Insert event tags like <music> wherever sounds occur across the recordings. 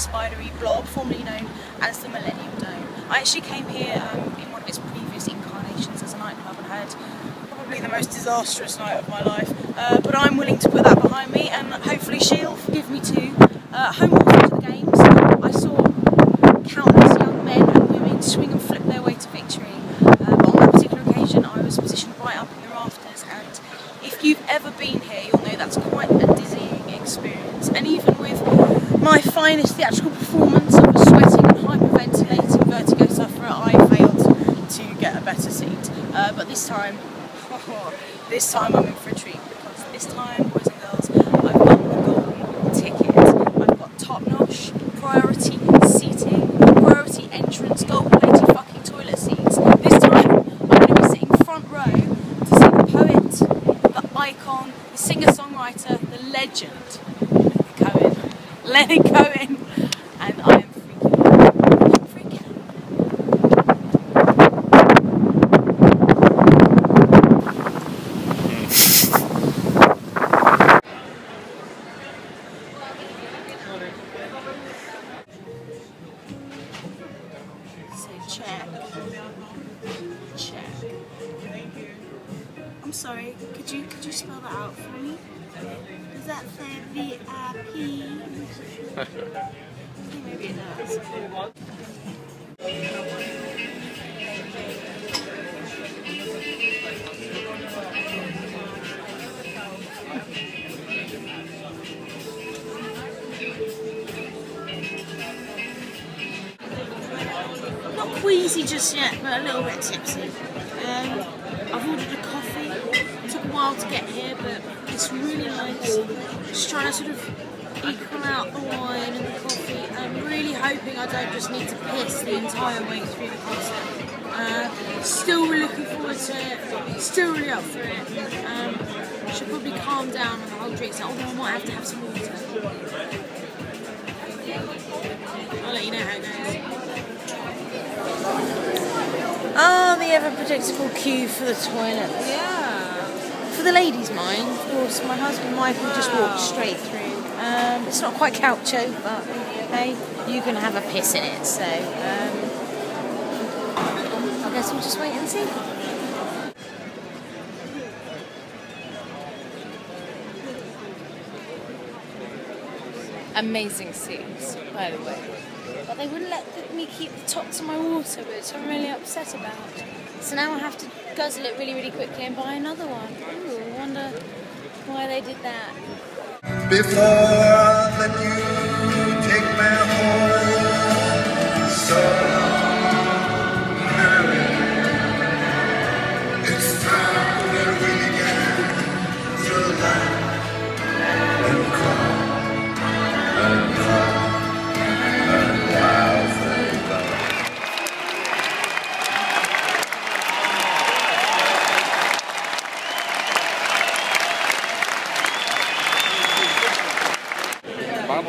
spidery blob formerly known as the Millennium Dome. I actually came here um, in one of its previous incarnations as a nightclub and had probably the most disastrous night of my life, uh, but I'm willing to put that behind me and hopefully she'll forgive me too. Uh, home watch to the games, I saw countless young men and women swing and flip their way to victory. Uh, on that particular occasion I was positioned right up in the rafters and if you've ever been here you'll know that's quite a dizzying experience and even with my finest theatrical performance of a sweating and hyperventilating vertigo sufferer, I failed to get a better seat. Uh, but this time, <laughs> this time I'm in for a treat because this time, boys and girls, I've got the golden ticket. I've got top-notch priority seating, priority entrance, gold-plated fucking toilet seats. This time, I'm going to be sitting front row to see the poet, the icon, the singer-songwriter, the legend, Cohen. go in. and I am freaking out. I'm freaking out. Check. Check. I'm sorry, could you could you spell that out for me? Does that say V I P? Maybe it does. Not queasy just yet, but a little bit tipsy. Um, I've ordered a coffee. It took a while to get here, but it's really nice. Just trying to sort of equal out the wine and the coffee. I'm really hoping I don't just need to piss the entire way through the concert. Uh, still really looking forward to it. Still really up for it. Um, should probably calm down on the whole drinks, although I might have to have some water. I'll let you know how it goes. Oh, the ever predictable queue for the toilets. Yeah. For the ladies' mind, of course, my husband Michael just walked straight through. Um, it's not quite Calcio, but hey, you can have a piss in it, so um, I guess we'll just wait and see. Amazing seats, by the way. They wouldn't let me keep the top to my water, which I'm really upset about. So now I have to guzzle it really, really quickly and buy another one. Ooh, I wonder why they did that. Before I let you take my horse,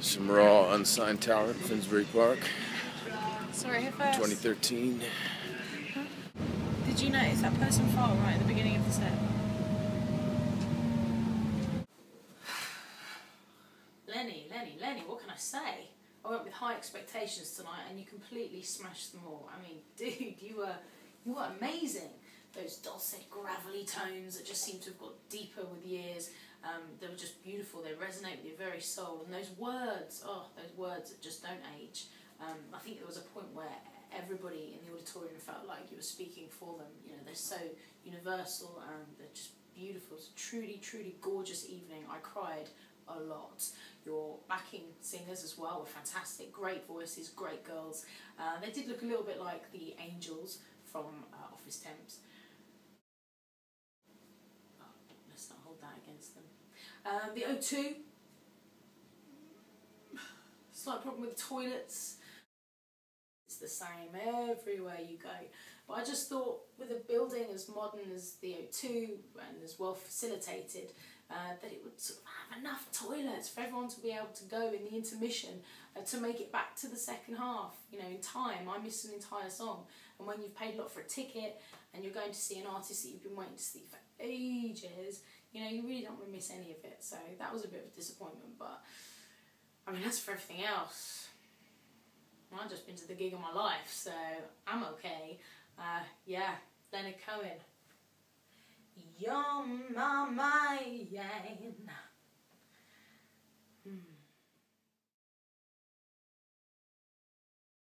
Some raw, unsigned talent, Finsbury Park, Sorry, who first? 2013. Did you notice that person far right at the beginning of the set? Lenny, Lenny, Lenny, what can I say? I went with high expectations tonight and you completely smashed them all. I mean, <laughs> dude, you were you were amazing. Those dulcet, gravelly tones that just seem to have got deeper with years. Um, they were just beautiful. They resonate with your very soul. And those words, oh, those words that just don't age. Um, I think there was a point where everybody in the auditorium felt like you were speaking for them. You know, they're so universal and they're just beautiful. It's a truly, truly gorgeous evening. I cried a lot. Your backing singers as well were fantastic. Great voices, great girls. Uh, they did look a little bit like the angels from uh, Office Temps. Oh, let's not hold that against them. Um, the O2, slight problem with toilets. It's the same everywhere you go. But I just thought with a building as modern as the O2 and as well facilitated, uh, that it would sort of have enough toilets for everyone to be able to go in the intermission uh, to make it back to the second half, you know, in time. I missed an entire song. And when you've paid a lot for a ticket and you're going to see an artist that you've been waiting to see for ages, you know, you really don't want miss any of it. So that was a bit of a disappointment, but I mean, that's for everything else. I've just been to the gig of my life, so I'm okay. Uh, yeah, Leonard Cohen. You're my mind. Hmm.